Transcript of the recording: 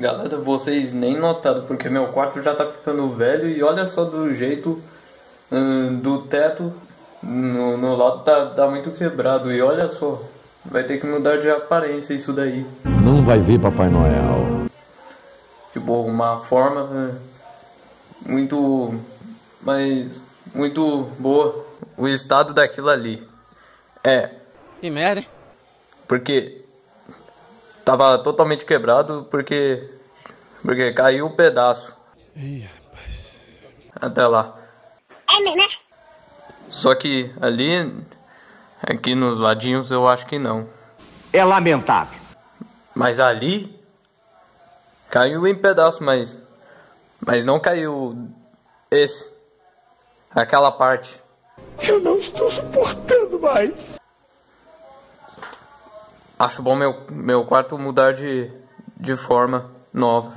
Galera, vocês nem notaram, porque meu quarto já tá ficando velho e olha só do jeito hum, do teto no, no lado tá, tá muito quebrado. E olha só, vai ter que mudar de aparência isso daí. Não vai ver Papai Noel. Tipo, uma forma hum, muito. Mas. Muito boa. O estado daquilo ali. É. Que merda, hein? Porque tava totalmente quebrado porque porque caiu um pedaço. Ih, rapaz. Até lá. É, né? Só que ali aqui nos ladinhos eu acho que não. É lamentável. Mas ali caiu em pedaço, mas mas não caiu esse aquela parte. Eu não estou suportando mais. Acho bom meu, meu quarto mudar de, de forma nova.